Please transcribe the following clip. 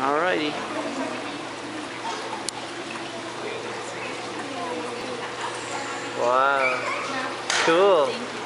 Alrighty. Wow. Cool.